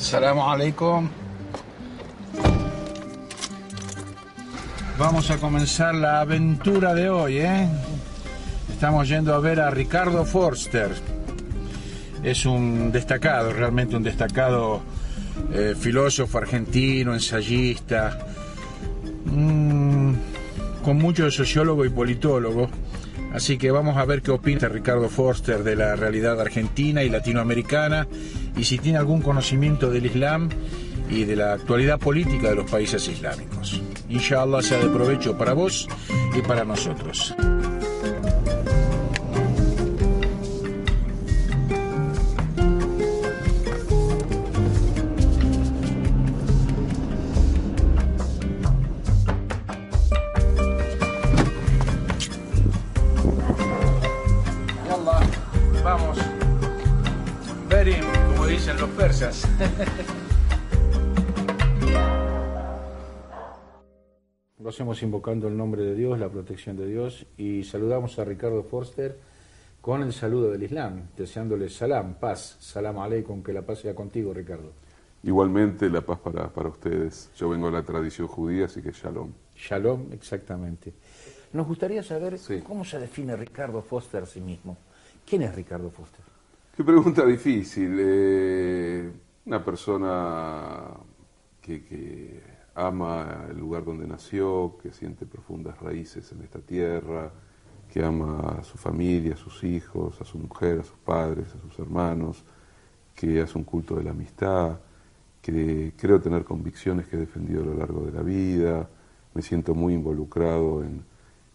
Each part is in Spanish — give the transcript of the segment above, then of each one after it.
Salamu alaikum. Vamos a comenzar la aventura de hoy, ¿eh? Estamos yendo a ver a Ricardo Forster. Es un destacado, realmente un destacado eh, filósofo argentino, ensayista, mm, con mucho de sociólogo y politólogo. Así que vamos a ver qué opina Ricardo Forster de la realidad argentina y latinoamericana y si tiene algún conocimiento del Islam y de la actualidad política de los países islámicos. Inshallah sea de provecho para vos y para nosotros. Persas. Lo hacemos invocando el nombre de Dios, la protección de Dios y saludamos a Ricardo Forster con el saludo del Islam, deseándole salam, paz, salam aleikum, que la paz sea contigo, Ricardo. Igualmente la paz para, para ustedes. Yo vengo de la tradición judía, así que shalom. Shalom, exactamente. Nos gustaría saber Sí. cómo se define Ricardo Foster a sí mismo. ¿Quién es Ricardo Foster? Qué pregunta difícil. Eh, una persona que, ama el lugar donde nació, que siente profundas raíces en esta tierra, que ama a su familia, a sus hijos, a su mujer, a sus padres, a sus hermanos, que hace un culto de la amistad, que creo tener convicciones que he defendido a lo largo de la vida, me siento muy involucrado en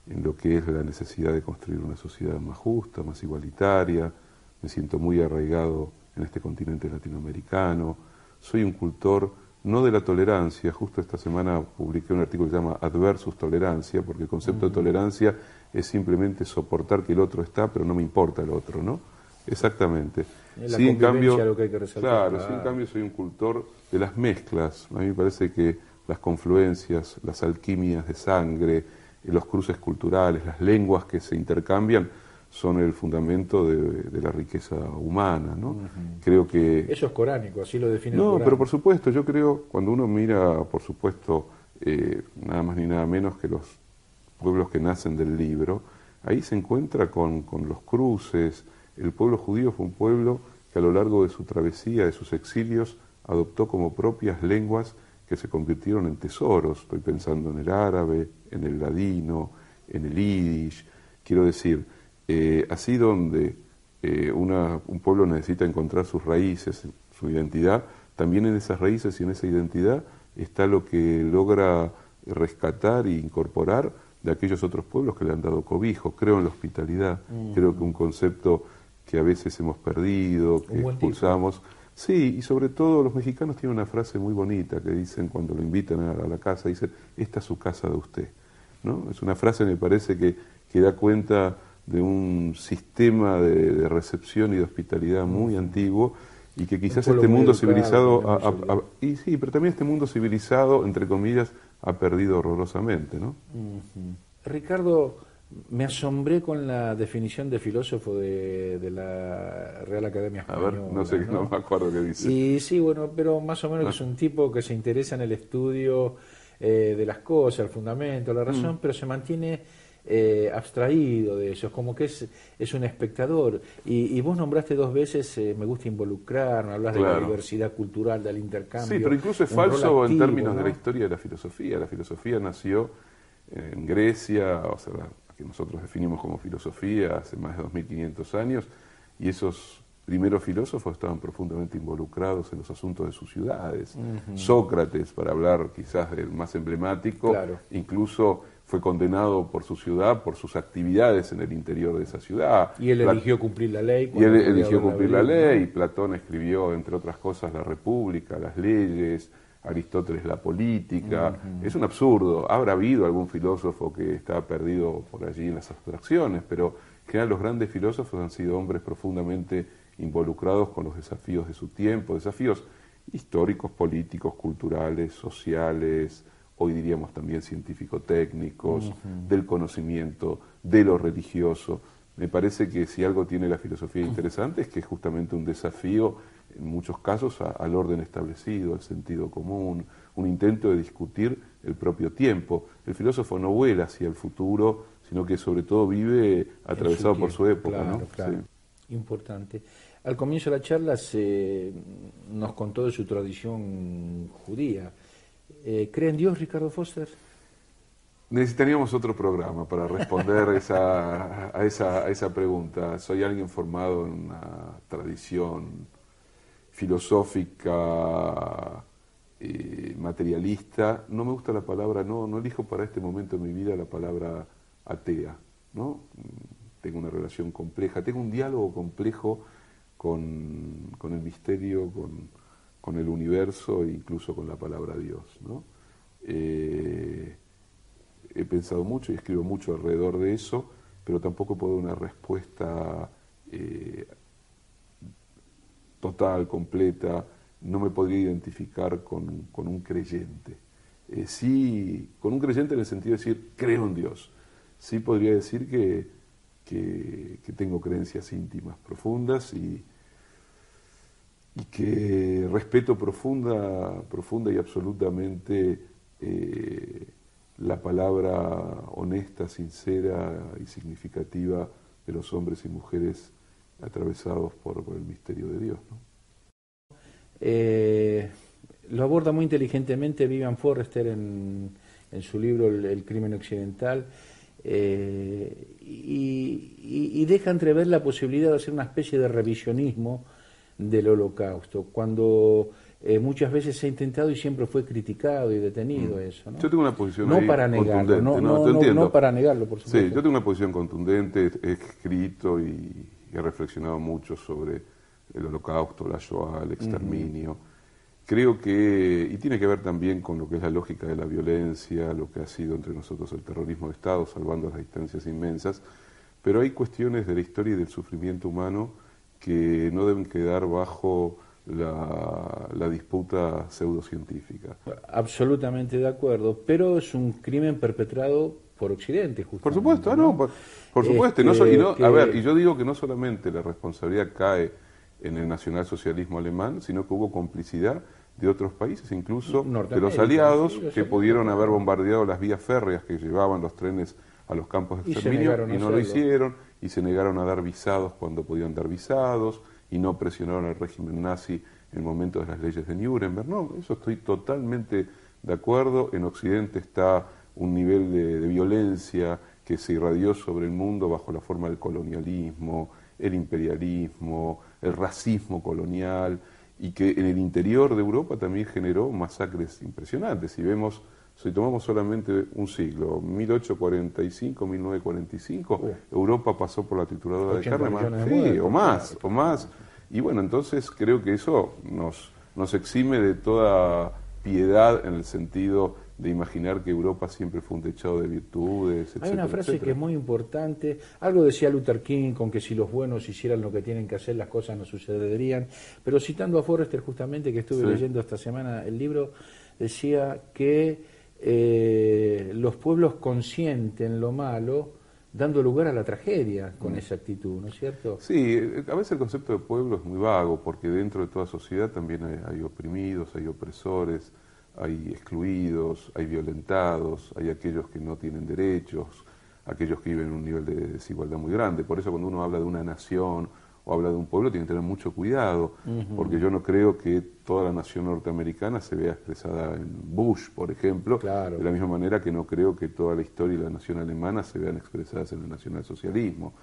lo que es la necesidad de construir una sociedad más justa, más igualitaria, me siento muy arraigado en este continente latinoamericano, soy un cultor no de la tolerancia, justo esta semana publiqué un artículo que se llama Adversus Tolerancia, porque el concepto de tolerancia es simplemente soportar que el otro está, pero no me importa el otro, ¿no? Exactamente. La Sí, en cambio, lo que hay que resaltar, claro, sí, en cambio soy un cultor de las mezclas. A mí me parece que las confluencias, las alquimias de sangre, los cruces culturales, las lenguas que se intercambian son el fundamento de, de la riqueza humana, ¿no? Creo que Eso es coránico, así lo define no, pero por supuesto, yo creo, cuando uno mira, por supuesto, eh, nada más ni nada menos que los pueblos que nacen del libro, ahí se encuentra con, con los cruces. El pueblo judío fue un pueblo que a lo largo de su travesía, de sus exilios, adoptó como propias lenguas que se convirtieron en tesoros. Estoy pensando en el árabe, en el ladino, en el yiddish. Quiero decir, eh, así donde eh, una- un pueblo necesita encontrar sus raíces, su identidad, también en esas raíces y en esa identidad está lo que logra rescatar e incorporar de aquellos otros pueblos que le han dado cobijo. Creo en la hospitalidad, creo que un concepto que a veces hemos perdido, que tipo. expulsamos. Sí, y sobre todo los mexicanos tienen una frase muy bonita que dicen cuando lo invitan a, a la casa, dicen, esta es su casa de usted. ¿no? Es una frase, me parece, que, que da cuenta de un sistema de, de recepción y de hospitalidad muy antiguo y que quizás este mundo educado, civilizado, ha- y sí, pero también este mundo civilizado, entre comillas, ha perdido horrorosamente, ¿no? Ujú. Ricardo, me asombré con la definición de filósofo de, de la Real Academia A Española. ver, no sé, no, me acuerdo qué dice. Y sí, bueno, pero más o menos que es un tipo que se interesa en el estudio eh, de las cosas, el fundamento, la Mm. razón, pero se mantiene eh, abstraído de eso, es como que es, es un espectador. Y, y vos nombraste dos veces, eh, me gusta involucrar, hablas de la diversidad cultural, del intercambio. Sí, pero incluso es falso en términos de la historia de la filosofía. La filosofía nació en Grecia, o sea, la que nosotros definimos como filosofía hace más de 2500 años, y esos primeros filósofos estaban profundamente involucrados en los asuntos de sus ciudades. Sócrates, para hablar quizás del más emblemático, Claro. incluso fue condenado por su ciudad, por sus actividades en el interior de esa ciudad. Y él Pla- eligió cumplir la ley. y él eligió cumplir la ley, Platón escribió, entre otras cosas, la República, las leyes, Aristóteles la política. Es un absurdo. Habrá habido algún filósofo que está perdido por allí en las abstracciones, pero en general los grandes filósofos han sido hombres profundamente involucrados con los desafíos de su tiempo, desafíos históricos, políticos, culturales, sociales, hoy diríamos también científico-técnicos, del conocimiento, de lo religioso. Me parece que si algo tiene la filosofía interesante es que es justamente un desafío, en muchos casos, al orden establecido, al sentido común, un intento de discutir el propio tiempo. El filósofo no vuela hacia el futuro, sino que sobre todo vive atravesado por su época. Claro, Importante. Al comienzo de la charla se nos contó de su tradición judía. Eh, ¿Cree en Dios, Ricardo Foster? Necesitaríamos otro programa para responder esa, a, esa, a esa pregunta. Soy alguien formado en una tradición filosófica materialista. No me gusta la palabra, no, no elijo para este momento de mi vida la palabra atea. ¿no? Tengo una relación compleja, tengo un diálogo complejo con, con el misterio, con, con, el universo e incluso con la palabra Dios. ¿no? Eh, he pensado mucho y escribo mucho alrededor de eso, pero tampoco puedo dar una respuesta eh, total, completa, no me podría identificar con, un creyente. Eh, sí, con un creyente en el sentido de decir, creo en Dios. Sí podría decir que, que, tengo creencias íntimas, profundas y, y que respeto profunda, profunda y absolutamente eh, la palabra honesta, sincera y significativa de los hombres y mujeres atravesados por, el misterio de Dios. Eh, lo aborda muy inteligentemente Vivian Forrester en, su libro El, crimen occidental eh, y, y, deja entrever la posibilidad de hacer una especie de revisionismo del holocausto, cuando eh, muchas veces se ha intentado y siempre fue criticado y detenido mm. eso. ¿no? Yo tengo una posición no para negarlo, no, no, para negarlo, por supuesto. Sí, yo tengo una posición contundente, he escrito y he reflexionado mucho sobre el holocausto, la Shoah, el exterminio. Creo que, y tiene que ver también con lo que es la lógica de la violencia, lo que ha sido entre nosotros el terrorismo de Estado, salvando las distancias inmensas, pero hay cuestiones de la historia y del sufrimiento humano que no deben quedar bajo la, disputa pseudocientífica. Absolutamente de acuerdo, pero es un crimen perpetrado por Occidente, justamente. Por supuesto, ah, ¿no? por, supuesto. y no, a ver, y yo digo que no solamente la responsabilidad cae en el nacionalsocialismo alemán, sino que hubo complicidad de otros países, incluso de los aliados, que pudieron haber bombardeado las vías férreas que llevaban los trenes a los campos de exterminio y, no lo hicieron, y se negaron a dar visados cuando podían dar visados, y no presionaron al régimen nazi en el momento de las leyes de Nuremberg. No, eso estoy totalmente de acuerdo. En Occidente está un nivel de, violencia que se irradió sobre el mundo bajo la forma del colonialismo, el imperialismo, el racismo colonial, y que en el interior de Europa también generó masacres impresionantes. Si vemos, si tomamos solamente un siglo, 1845-1945, Europa pasó por la trituradora de carne, más, sí, o más, o más. Y bueno, entonces creo que eso nos, nos exime de toda piedad en el sentido de imaginar que Europa siempre fue un techado de virtudes, etc. Hay una frase que es muy importante, algo decía Luther King con que si los buenos hicieran lo que tienen que hacer las cosas no sucederían, pero citando a Forrester justamente que estuve leyendo esta semana el libro, decía que eh, los pueblos consienten lo malo, dando lugar a la tragedia con mm. esa actitud, ¿no es cierto? Sí, a veces el concepto de pueblo es muy vago, porque dentro de toda sociedad también hay, oprimidos, hay opresores, hay excluidos, hay violentados, hay aquellos que no tienen derechos, aquellos que viven en un nivel de desigualdad muy grande. Por eso cuando uno habla de una nación o habla de un pueblo, tiene que tener mucho cuidado, porque yo no creo que toda la nación norteamericana se vea expresada en Bush, por ejemplo, de la misma manera que no creo que toda la historia y la nación alemana se vean expresadas en el nacionalsocialismo.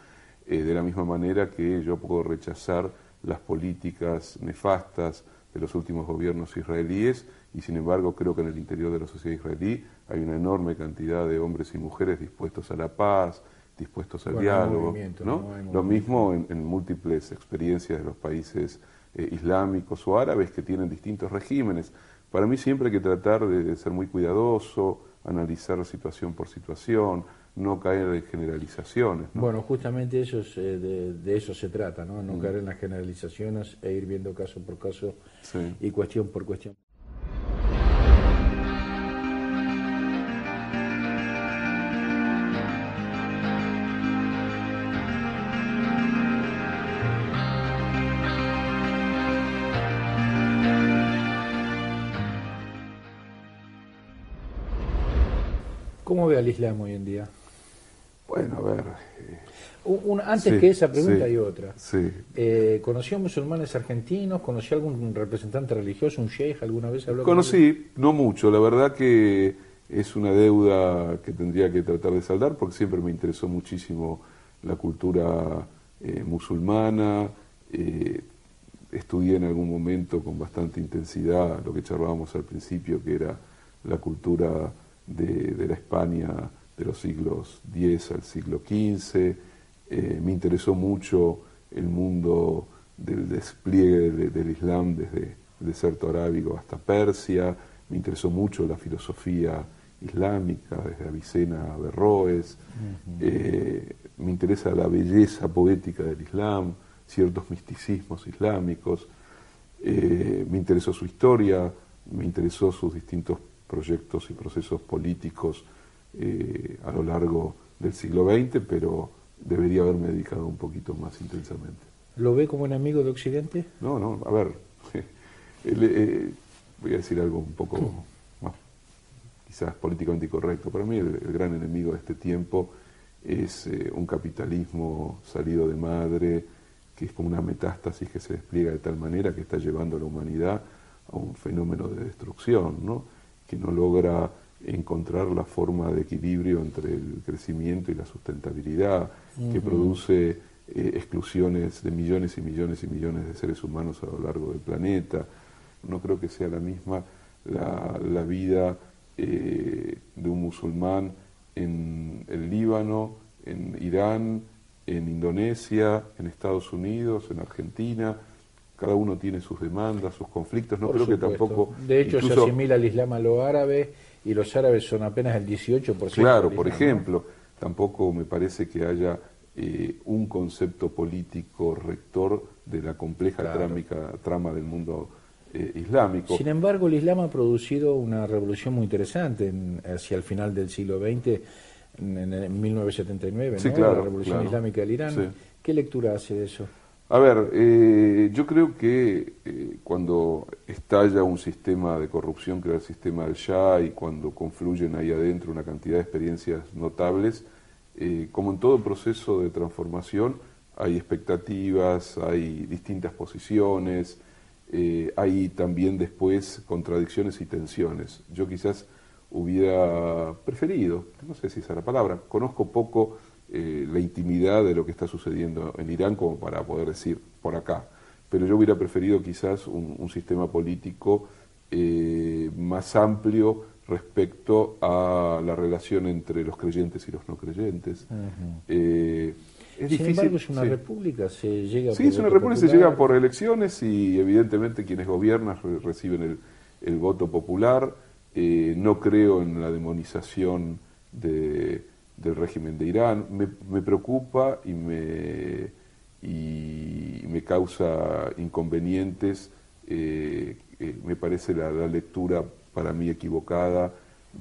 Eh, de la misma manera que yo puedo rechazar las políticas nefastas de los últimos gobiernos israelíes y sin embargo creo que en el interior de la sociedad israelí hay una enorme cantidad de hombres y mujeres dispuestos a la paz, dispuestos al diálogo. ¿no? Lo mismo en, múltiples experiencias de los países eh, islámicos o árabes que tienen distintos regímenes. Para mí siempre hay que tratar de, ser muy cuidadoso, analizar situación por situación, no caer en generalizaciones. Bueno, justamente eso eh, de, eso se trata, no, no mm. caer en las generalizaciones e ir viendo caso por caso y cuestión por cuestión. ¿Cómo ve al Islam hoy en día? Bueno, a ver. Eh, antes que esa pregunta hay otra. Sí. Eh, ¿Conoció musulmanes argentinos? ¿Conoció algún representante religioso, un sheikh? ¿Alguna vez habló Conocí, no mucho. La verdad que es una deuda que tendría que tratar de saldar porque siempre me interesó muchísimo la cultura eh, musulmana. estudié en algún momento con bastante intensidad lo que charlábamos al principio, que era la cultura de, la España de los siglos X al siglo XV. Eh, me interesó mucho el mundo del despliegue del Islam desde el desierto arábigo hasta Persia. Me interesó mucho la filosofía islámica, desde Avicena a Berroes. Eh, me interesa la belleza poética del Islam, ciertos misticismos islámicos. Eh, me interesó su historia, me interesó sus distintos proyectos y procesos políticos eh, a lo largo del siglo XX, pero debería haberme dedicado un poquito más intensamente. ¿Lo ve como enemigo de Occidente? No, no, a ver, eh, voy a decir algo un poco más, quizás políticamente incorrecto. Para mí el, gran enemigo de este tiempo es eh, un capitalismo salido de madre, que es como una metástasis que se despliega de tal manera que está llevando a la humanidad a un fenómeno de destrucción, ¿no? Que no logra encontrar la forma de equilibrio entre el crecimiento y la sustentabilidad, que produce eh, exclusiones de millones y millones y millones de seres humanos a lo largo del planeta. No creo que sea la misma la, vida eh, de un musulmán en el Líbano, en Irán, en Indonesia, en Estados Unidos, en Argentina, cada uno tiene sus demandas, sus conflictos, no creo que tampoco... De hecho, se asimila al Islam a lo árabe y los árabes son apenas el 18%. Claro, por ejemplo, tampoco me parece que haya eh, un concepto político rector de la compleja trama del mundo eh, islámico. Sin embargo, el Islam ha producido una revolución muy interesante hacia el final del siglo XX, en, 1979, ¿no? la revolución islámica del Irán. ¿Qué lectura hace de eso? A ver, eh, yo creo que eh, cuando estalla un sistema de corrupción que era el sistema del Shah y cuando confluyen ahí adentro una cantidad de experiencias notables, eh, como en todo proceso de transformación, hay expectativas, hay distintas posiciones, hay también después contradicciones y tensiones. Yo quizás hubiera preferido, no sé si esa es la palabra, conozco poco eh, la intimidad de lo que está sucediendo en Irán como para poder decir por acá. Pero yo hubiera preferido quizás un, sistema político eh, más amplio respecto a la relación entre los creyentes y los no creyentes. Eh, es Sin embargo, es una república, se llega Sí, es una república, se llega por elecciones y evidentemente quienes gobiernan reciben el, el, voto popular. no creo en la demonización de, del régimen de Irán. Me, me preocupa y me, y me causa inconvenientes, eh, eh, me parece la, lectura para mí equivocada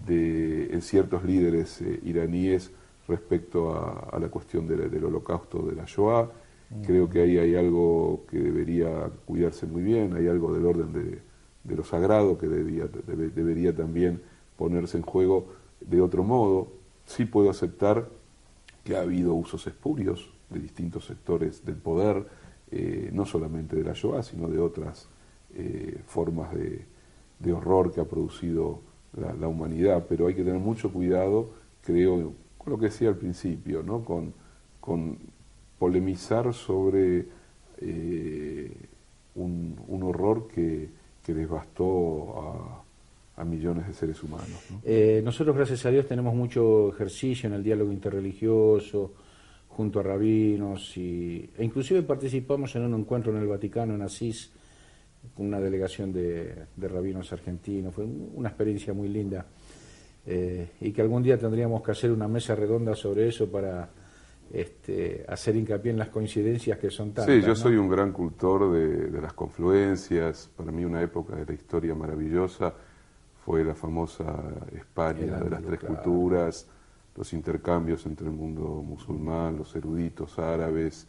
de, en ciertos líderes eh, iraníes respecto a, la cuestión del holocausto de la Shoah. Mm. Creo que ahí hay algo que debería cuidarse muy bien, hay algo del orden de, de lo sagrado que debía, debería también ponerse en juego de otro modo Sí puedo aceptar que ha habido usos espurios de distintos sectores del poder, eh, no solamente de la Shoah, sino de otras eh, formas de, horror que ha producido la, humanidad. Pero hay que tener mucho cuidado, creo, con lo que decía al principio, ¿no? con, con polemizar sobre eh, un, un, horror que, que a a millones de seres humanos. Eh, nosotros, gracias a Dios, tenemos mucho ejercicio en el diálogo interreligioso, junto a rabinos, y, e inclusive participamos en un encuentro en el Vaticano, en Asís, con una delegación de, rabinos argentinos. Fue una experiencia muy linda. Eh, y que algún día tendríamos que hacer una mesa redonda sobre eso para este, hacer hincapié en las coincidencias que son tantas. Sí, yo soy un gran cultor de, de las confluencias, para mí una época de la historia maravillosa fue la famosa España de las tres culturas, los intercambios entre el mundo musulmán, los eruditos árabes,